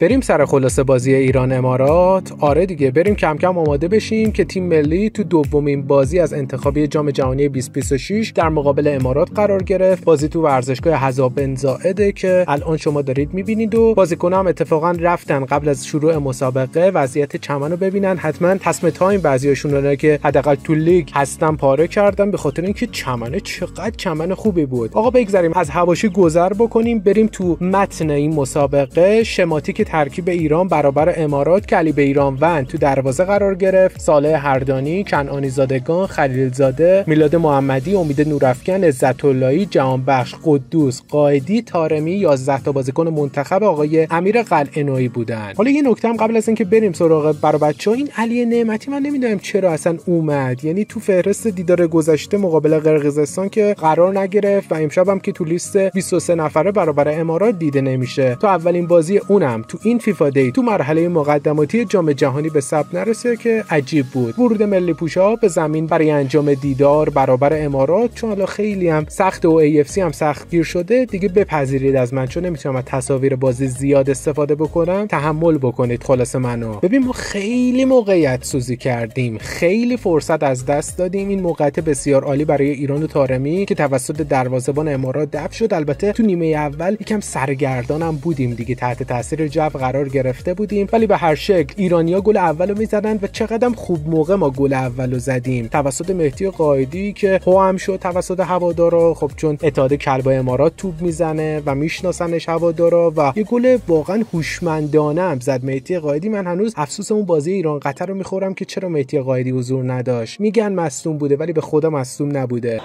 بریم سر خلاصه بازی ایران امارات. آره دیگه بریم کم کم آماده بشیم که تیم ملی تو دومین بازی از انتخابی جام جهانی 2026 در مقابل امارات قرار گرفت. بازی تو ورزشگاه هزاع بن زاید که الان شما دارید می‌بینید و بازیکن‌ها هم اتفاقا رفتن قبل از شروع مسابقه. وضعیت چمن رو ببینن. حتما تصم تایم بعضیاشون که حداقل تو لیگ هستن پاره کردن به خاطر اینکه چمنه چقدر چمن خوبی بود. آقا بگذریم از حواشی گذر بکنیم. بریم تو متن این مسابقه. شماتیک ترکیب ایران برابر امارات که بیرانوند تو دروازه قرار گرفت صالح حردانی کنعانی زادگان خلیل زاده میلاد محمدی امید نورافکن عزت اللهی جهانبخش قدوس قائدی تارمی 11 تا بازیکن منتخب آقای امیر قلعه‌نویی بودن. حالا یه نکته هم قبل از اینکه بریم سراغ برا بچه این علی نعمتی من نمی‌دونم چرا اصلا اومد. یعنی تو فهرست دیدار گذشته مقابل قرقیزستان که قرار نگرفت و امشب هم که تو لیست 23 نفره برابر امارات دیده نمیشه. تو اولین بازی اونم تو این فیفا دی تو مرحله مقدماتی جام جهانی به ثبت نرسه که عجیب بود. ورود ملی پوشا به زمین برای انجام دیدار برابر امارات چون حالا خیلی هم سخت و AFC هم سخت گیر شده دیگه بپذیرید از من چون نمی‌تونم از تصاویر بازی زیاد استفاده بکنم. تحمل بکنید خلاص منو. ببین ما خیلی موقعیت سوزی کردیم. خیلی فرصت از دست دادیم. این موقعیت بسیار عالی برای ایران و تارمی که توسط دروازه‌بان امارات دفع شد. البته تو نیمه اول یکم سرگردانم بودیم دیگه تحت تاثیر جو قرار گرفته بودیم ولی به هر شکل ایرانیا گل اولو می‌زدن و چقدر خوب موقع ما گل اولو زدیم. توسط مهدی قائدی که هو هم شد توسط هوادارا خب چون اتحاد کلبا امارات توپ می‌زنه و میشناسنش هوادارا و یه گل واقعا هوشمندانه هم زد. مهدی قائدی من هنوز افسوس اون بازی ایران قطر رو می‌خورم که چرا مهدی قائدی حضور نداشت. میگن مصدوم بوده ولی به خدا مصدوم نبوده.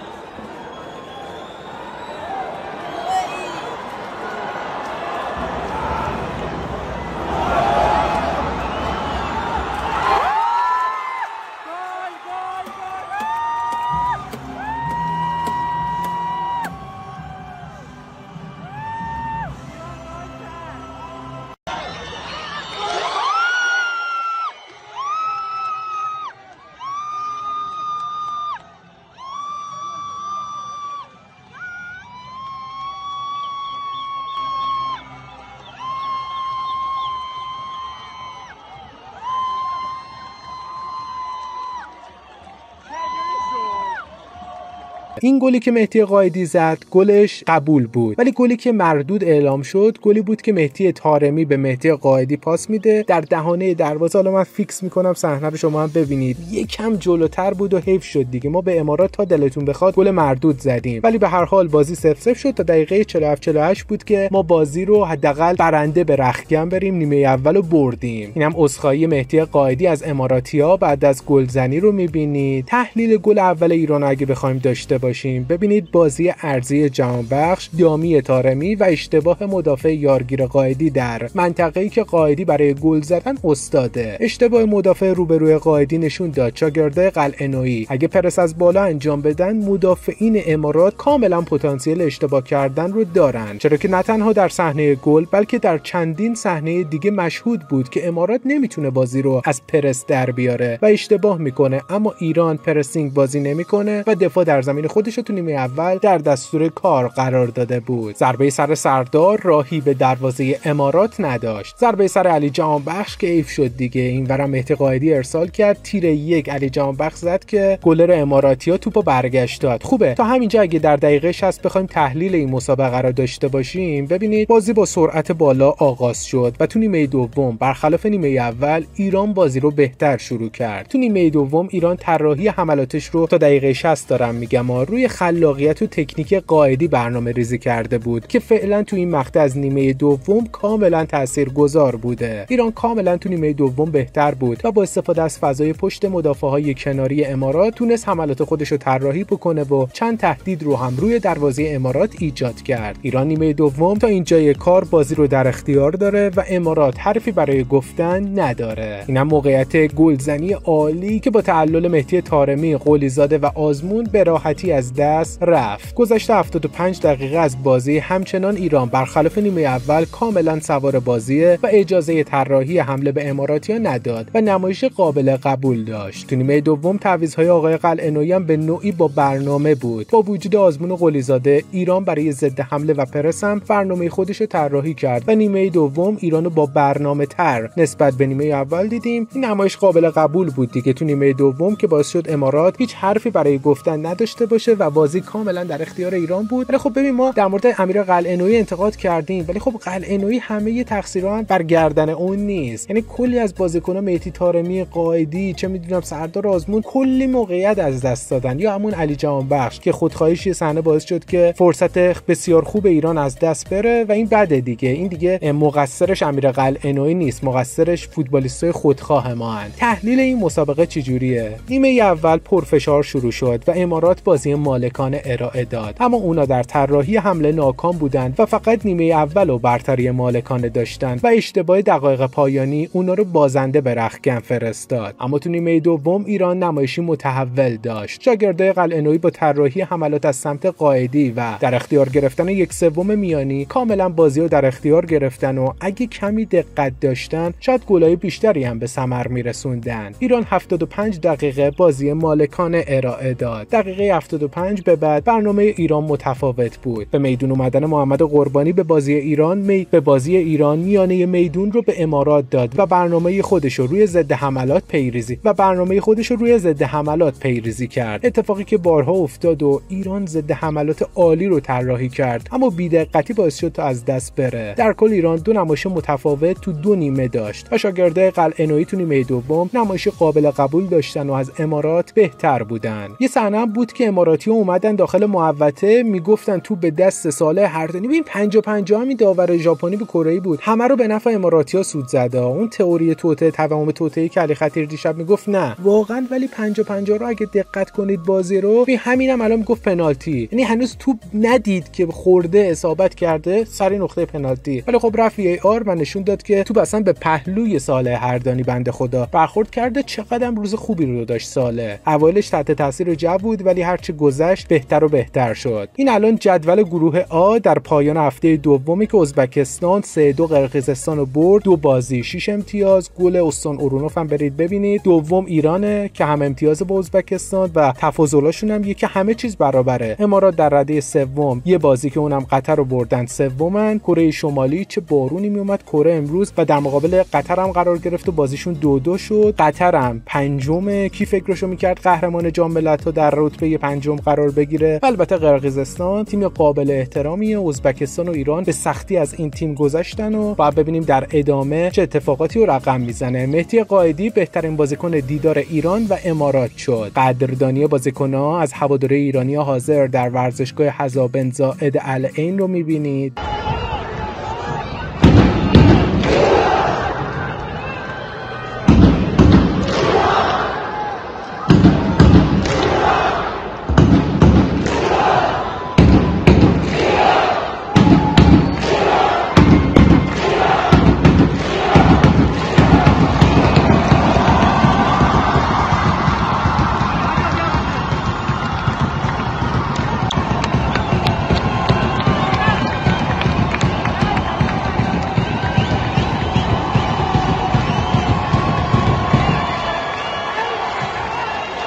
این گلی که مهدی قائدی زد گلش قبول بود. ولی گلی که مردود اعلام شد گلی بود که مهدی تارمی به مهدی قائدی پاس میده. در دهانه دروازه حالا من فیکس می‌کنم صحنه رو شما هم ببینید. یکم جلوتر بود و حیف شد دیگه. ما به امارات تا دلتون بخواد گل مردود زدیم. ولی به هر حال بازی 0 شد تا دقیقه 47 48 بود که ما بازی رو حداقل برنده به رختکن بریم. نیمه اول بردیم. اینم اسخایی مهدی قائدی از اماراتیا بعد از گلزنی رو می‌بینید. تحلیل گل اول ایران اگه بخوایم داشته باشیم ببینید بازی عرضی جهانبخش dummy طارمی و اشتباه مدافع یارگیر قائدی در منطقه‌ای که قائدی برای گل زدن استاده. اشتباه مدافع روبروی قائدی نشون داد. شاگرده قلعه‌نویی اگه پرس از بالا انجام بدن مدافعین امارات کاملا پتانسیل اشتباه کردن رو دارن. چرا که نه تنها در صحنه گل بلکه در چندین صحنه دیگه مشهود بود که امارات نمی‌تونه بازی رو از پرس در بیاره و اشتباه می‌کنه. اما ایران pressing بازی نمی‌کنه و دفاع در زمین خودش رو تو نیمه اول در دستور کار قرار داده بود. ضربه سر سردار راهی به دروازه امارات نداشت. ضربه سر علی جهانبخش که حیف شد دیگه. این ورم مهدی قائدی ارسال کرد. تیر یک علی جهانبخش زد که گلر اماراتیا توپو برگشت داد. خوبه. تا همینجا اگه در دقیقه 60 بخوایم تحلیل این مسابقه را داشته باشیم ببینید بازی با سرعت بالا آغاز شد و تو نیمه دوم برخلاف نیمه اول ایران بازی رو بهتر شروع کرد. تو نیمه دوم ایران طراحی حملاتش رو تا دقیقه 60 دارم میگم روی خلاقیت و تکنیک قائدی برنامه ریزی کرده بود که فعلا تو این مقطع از نیمه دوم کاملا تاثیرگذار بوده. ایران کاملا تو نیمه دوم بهتر بود و با استفاده از فضای پشت مدافع های کناری امارات تونست حملات خودش رو طراحی بکنه و چند تهدید رو هم روی دروازه امارات ایجاد کرد. ایران نیمه دوم تا اینجای کار بازی رو در اختیار داره و امارات حرفی برای گفتن نداره. اینم موقعیت گلزنی عالی که با تعلل مهدی تارمی قلیزاده و آزمون به راحتی از دست رفت. گذشته 75 دقیقه از بازی همچنان ایران برخلاف نیمه اول کاملا سوار بازیه و اجازه طراحی حمله به اماراتیا نداد و نمایش قابل قبول داشت. تو نیمه دوم تعویضهای آقای قلعه‌نویی هم به نوعی با برنامه بود. با وجود آزمون قلیزاده ایران برای ضد حمله و پرس هم برنامه خودش طراحی کرد و نیمه دوم ایران با برنامه تر نسبت به نیمه اول دیدیم. این نمایش قابل قبول بود دیگه تو نیمه دوم که باعث شد امارات هیچ حرفی برای گفتن نداشته باشه. و بازی کاملا در اختیار ایران بود. ولی خب ببین ما در مورد امیر قلعه‌نویی انتقاد کردیم ولی خب قلعه‌نویی همه تقصیرها هم بر گردن اون نیست. یعنی کلی از بازیکنان مهدی طارمی قائدی چه می‌دونم سردار آزمون کلی موقعیت از دست دادن. یا همون علی جهانبخش که خودخواهیش صحنه باعث شد که فرصت بسیار خوب ایران از دست بره و این بده دیگه. این دیگه مقصرش امیر قلعه‌نویی نیست مقصرش فوتبالیستای خودخواه ما هن. تحلیل این مسابقه چجوریه؟ نیمه اول پرفشار شروع شد و امارات بازی مالکانه ارائه داد. اما اونا در طراحی حمله ناکام بودند و فقط نیمه اول و برتری مالکانه داشتند و اشتباه دقایق پایانی اونا رو بازنده به رخکن فرستاد. اما تو نیمه دوم ایران نمایشی متحول داشت. شاگردای قلعه‌نویی با طراحی حملات از سمت قائدی و در اختیار گرفتن یک سوم میانی کاملا بازی رو در اختیار گرفتن و اگه کمی دقت داشتن شاید گلای بیشتری هم به ثمر میرسوندن. ایران 75 دقیقه بازی مالکانه ارائه داد. دقیقه 75 به بعد برنامه ایران متفاوت بود. به میدون اومدن محمد قربانی به بازی ایران می... به بازی ایران میانه میدون رو به امارات داد و برنامه خودش رو روی ضد حملات پیریزی و برنامه خودش رو روی ضد حملات پیریزی کرد. اتفاقی که بارها افتاد و ایران ضد حملات عالی رو طراحی کرد اما بیدقتی باعث شد تا از دست بره. در کل ایران دو نمایش متفاوت تو دو نیمه داشت. و شاگردای قلعه‌نویی تو نیمه دوم نمایش قابل قبول داشتن و از امارات بهتر بودن. یه صحنه بود که اماراتی اومدن داخل محوطه می‌گفتن تو به دست ساله هر دو ببین 50 50 می داور ژاپنی به کره بود. همه رو به نفع اماراتیا سود زده اون تئوری توته توهم توته که علی خطیر دیشب می‌گفت نه. واقعا ولی 50 50 رو اگه دقت کنید بازی رو به همینم الان می‌گفت پنالتی. یعنی هنوز توپ ندید که خورده اصابت کرده سر نقطه پنالتی. ولی خب رفت ای آر و نشون داد که توپ اصلا به پهلوی ساله هردانی بنده خدا. برخورد کرده چقدر روز خوبی رو داشت ساله. اولش تحت تاثیر جو بود ولی هرچی گذشت بهتر و بهتر شد. این الان جدول گروه آ در پایان هفته دومی که ازبکستان سه دو قرقیزستان رو برد. دو بازی 6 امتیاز. گل استان اورونوف هم برید ببینید. دوم ایرانه که هم امتیاز با ازبکستان و تفاضلاشون هم که همه چیز برابره. امارات در رده سوم یه بازی که اونم قطر رو بردن سومن. کره شمالی چه بارونی میومد کره امروز و در مقابل قطر هم قرار گرفت و بازیشون دو دو شد. قطر هم پنجم کی فکرشو می‌کرد؟ قهرمان جام ملت‌ها در رتبه پنجم قرار بگیره. البته قرقیزستان تیم قابل احترامی ازبکستان و ایران به سختی از این تیم گذشتن و باید ببینیم در ادامه چه اتفاقاتی رو رقم می‌زنه. مهدی قائدی بهترین بازیکن دیدار ایران و امارات شد. قدردانی بازیکنها از هواداره ایرانی حاضر در ورزشگاه حذا بن زائد العین رو می‌بینید.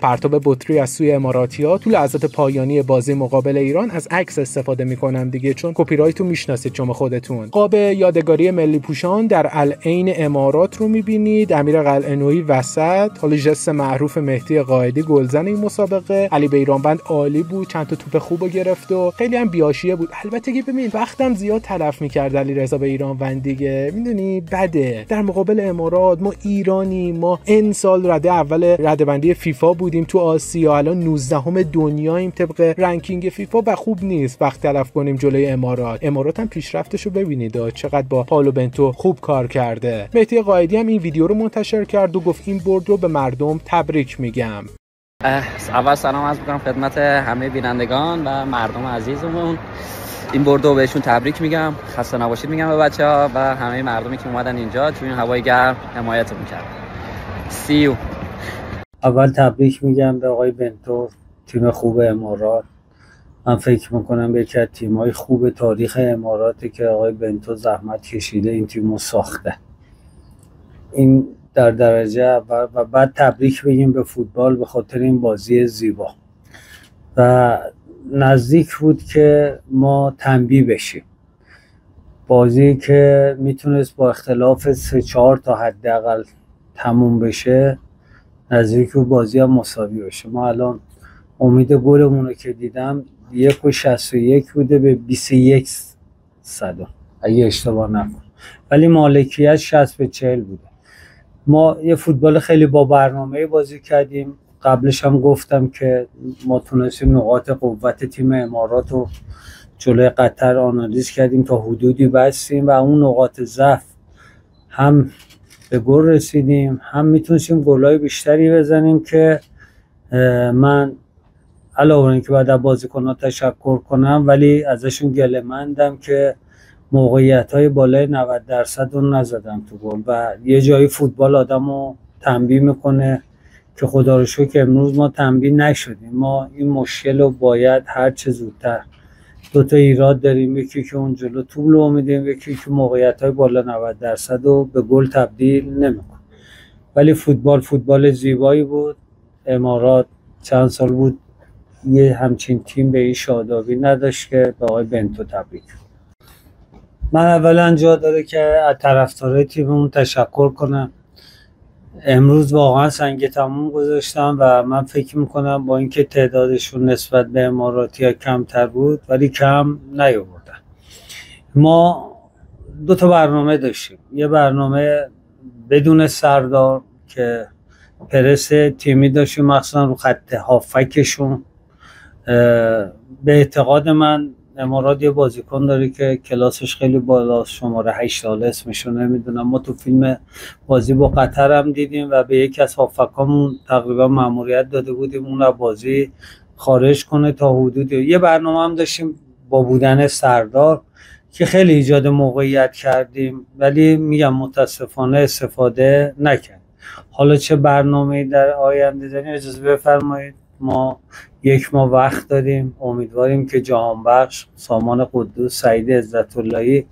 پرتاب بطری از سوی اماراتیا تو لحظات پایانی بازی مقابل ایران از عکس استفاده می‌کنم دیگه چون کپی رایت رو می‌شناسید شما خودتون. قاب یادگاری ملی پوشان در العین امارات رو می‌بینید. امیر قلعه‌نویی وسط حالا ژست معروف مهدی قائدی گلزن این مسابقه. علی بیرانوند عالی بود چند تا توپ خوب گرفت و خیلی هم بی‌حاشیه بود. البته که ببین وقتم زیاد تلف می‌کرد علیرضا بیرانوند دیگه. می‌دونی؟ بده. در مقابل امارات ما ایرانی ما این سال رده اول رده بندی فیفا بودیم تو آسیا الان 19 هم دنیاییم طبق ranking فیفا و خوب نیست. وقت تلف کنیم جلوی امارات. امارات هم پیشرفتش رو ببینید چقدر با پائولو بنتو خوب کار کرده. مهدی قائدی هم این ویدیو رو منتشر کرد و گفت این برد رو به مردم تبریک میگم. اول سلام از می‌کنم خدمت همه بینندگان و مردم عزیزمون. این بردو بهشون تبریک میگم. خسته نباشید میگم به بچه ها و همه مردمی که اومدن اینجا. تو این هوای گرم حمایتمون کرد سی اول تبریک میگم به آقای بنتو تیم خوب امارات. من فکر می‌کنم یکی از تیمای خوب تاریخ اماراته که آقای بنتو زحمت کشیده این تیم رو ساخته. این در درجه اول و بعد تبریک بگیم به فوتبال به خاطر این بازی زیبا. و نزدیک بود که ما تنبیه بشیم. بازی که می‌تونست با اختلاف سه چهار تا حداقل تموم بشه نزدیک بود بازی هم مساوی بشه ما الان امید گلمون رو که دیدم یک و شست و یک بوده به 21 صدم اگه اشتباه نکن ولی مالکیت 60 به 40 بوده. ما یه فوتبال خیلی با برنامه بازی کردیم. قبلش هم گفتم که ما تونستیم نقاط قوت تیم امارات رو جلوی قطر آنالیز کردیم تا حدودی بستیم و اون نقاط ضعف هم به گل رسیدیم. هم می‌تونستیم گلای بیشتری بزنیم که من علاوه اینکه بعد از بازیکن‌ها تشکر کنم ولی ازشون گله مندم که موقعیت های بالای 90 درصد رو نزدم تو گل. و یه جایی فوتبال آدم رو تنبیه می‌کنه که خدا رو شکر امروز ما تنبیه نشدیم. ما این مشکل رو باید هر چه زودتر دو تا ایراد داریم یکی که اون جلو طول رو میدیم یکی که موقعیت های بالا 90 درصد رو به گل تبدیل نمیکن ولی فوتبال فوتبال زیبایی بود. امارات چند سال بود یه همچین تیم به این شادابی نداشت که به آقای بنتو تبریک. من اولا جا داره که از طرفدارای تیممون تشکر کنم. امروز واقعا سنگ تموم گذاشتم و من فکر می‌کنم با اینکه تعدادشون نسبت به اماراتی ها کمتر بود ولی کم نیاوردن. ما دو تا برنامه داشتیم. یه برنامه بدون سردار که پرس تیمی داشتیم مخصوصا رو خط هافکشون. به اعتقاد من امارات یه بازیکن داره که کلاسش خیلی بالا شماره 8 ساله اسمشو نمی‌دونم. ما تو فیلم بازی با قطر هم دیدیم و به یکی از هافکامون تقریبا مأموریت داده بودیم. اون بازی خارج کنه تا حدودی یه برنامه هم داشتیم با بودن سردار که خیلی ایجاد موقعیت کردیم. ولی میگم متاسفانه استفاده نکرد. حالا چه برنامه در آینده داریم؟ اجازه بفرمایید. ما یک ماه وقت داریم. امیدواریم که جهان بخش سامان قدوس سعید عزت اللهی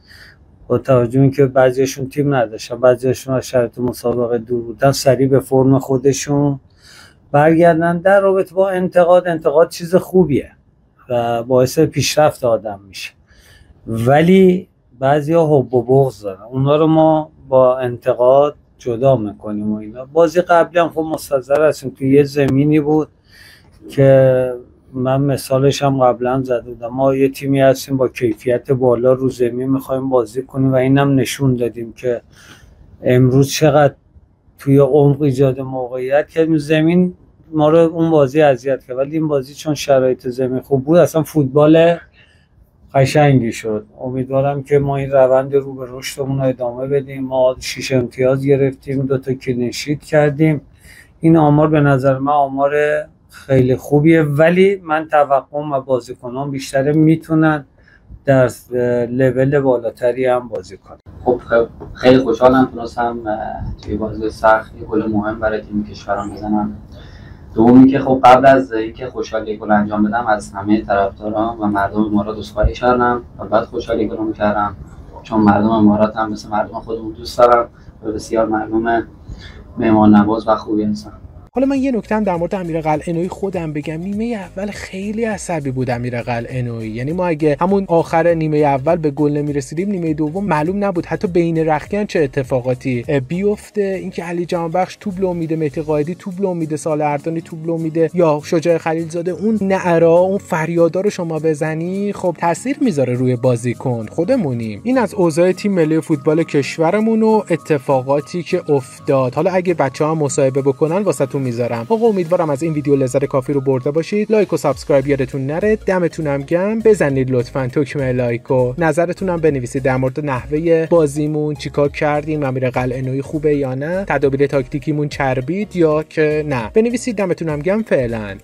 با توجه که بعضیشون تیم نداشتن بعضیشون از شرط مسابقه دور بودن سریع به فرم خودشون برگردن. در رابطه با انتقاد انتقاد چیز خوبیه و باعث پیشرفت آدم میشه. ولی بعضی ها حب و بغض دارن. اونا رو ما با انتقاد جدا می‌کنیم و اینا. بازی قبلی هم خب مستظر هستیم. که یه زمینی بود. که من مثالش هم قبلا زده بودم. ما یه تیمی هستیم با کیفیت بالا رو زمین می‌خوایم بازی کنیم و اینم نشون دادیم که امروز چقدر توی عمق ایجاد موقعیت کردیم زمین ما رو اون بازی اذیت کرد. ولی این بازی چون شرایط زمین خوب بود اصلا فوتبال قشنگی شد. امیدوارم که ما این روند رو به رشدمون رو ادامه بدیم. ما شیش امتیاز گرفتیم دو تا کلینشیت کردیم. این آمار به نظر من آمار خیلی خوبیه. ولی من توقعم و بازیکنان بیشتره می‌تونن در لول بالاتری هم بازی کنن. خب خیلی خوشحالم تونستم توی بازی سخت یه گل مهم برای تیم کشورم بزنم دومی که خب قبل از اینکه خوشحالی گل انجام بدم از همه طرفداران و مردم امارات عذرخواهی کردم و بعد خوشحالی گل کردم. چون مردم امارات هم مثل مردم خودمون دوست دارم و بسیار مردم مهمان نواز و خوبی هستن. حالا من یه نکته در مورد امیر قلعه‌نویی خودم بگم. نیمه اول خیلی عصبی بود امیر قلعه‌نویی یعنی ما اگه همون آخر نیمه اول به گل نمی‌رسیدیم نیمه دوم معلوم نبود. حتی بین رختکن چه اتفاقاتی بیفته. اینکه علی جهانبخش توپ میده مهدی قائدی توپ میده صالح حردانی توپ میده یا شجاع خلیلزاده اون نعره‌ها اون فریادا رو شما بزنی خب تاثیر می‌ذاره روی بازیکن. خودمونیم. این از اوضاع تیم ملی فوتبال کشورمون و اتفاقاتی که افتاد. حالا اگه بچه ها مصاحبه بکنن واسه می‌ذارم. آقا امیدوارم از این ویدیو لذت کافی رو برده باشید. like و subscribe یادتون نره. دمتونم گرم بزنید لطفا. تکمه like و نظرتونم بنویسید در مورد نحوه بازیمون. چیکار کردیم؟ امیر قلعه‌نویی خوبه یا نه؟ تدابیر تاکتیکیمون چربید یا که نه؟ بنویسید. دمتونم گرم فعلا.